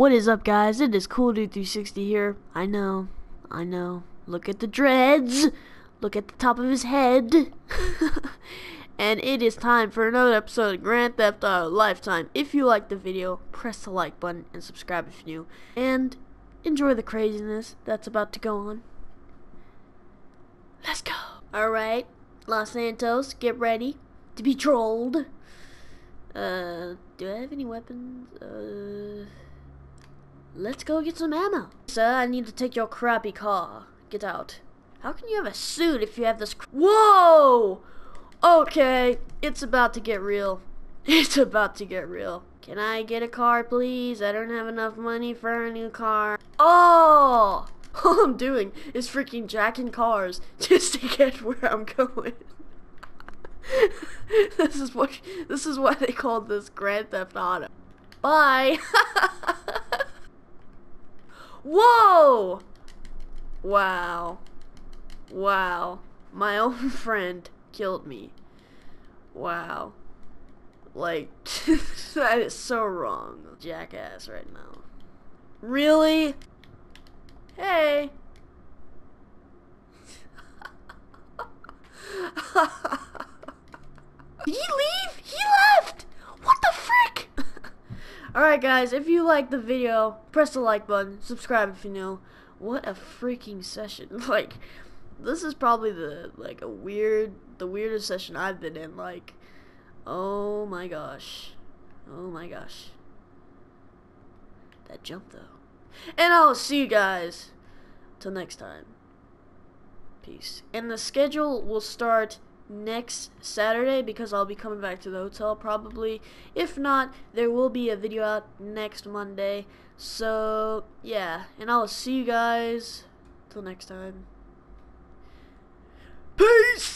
What is up, guys? It is Cool Dude 360 here. I know, I know. Look at the dreads. Look at the top of his head. and it is time for another episode of Grand Theft Auto Lifetime. If you like the video, press the like button and subscribe if you're new. And enjoy the craziness that's about to go on. Let's go. Alright, Los Santos, get ready to be trolled. Uh, do I have any weapons? Uh, let's go get some ammo. Sir, I need to take your crappy car. Get out. How can you have a suit if you have this? Whoa! Okay, it's about to get real. It's about to get real. Can I get a car, please? I don't have enough money for a new car. Oh! All I'm doing is freaking jacking cars just to get where I'm going. this is what this is why they called this Grand Theft Auto. Bye. Whoa! Wow. Wow. My own friend killed me. Wow. Like, that is so wrong. Jackass right now. Really? Hey. Did he leave? He left! What the frick? Alright guys, if you like the video, press the like button, subscribe if you're new. What a freaking session. Like, this is probably the, like, a weird, the weirdest session I've been in. Like, oh my gosh. Oh my gosh. That jump though. And I'll see you guys till next time. Peace. And the schedule will start next Saturday because I'll be coming back to the hotel probably. If not, there will be a video out next Monday. So, yeah. And I'll see you guys till next time. Peace!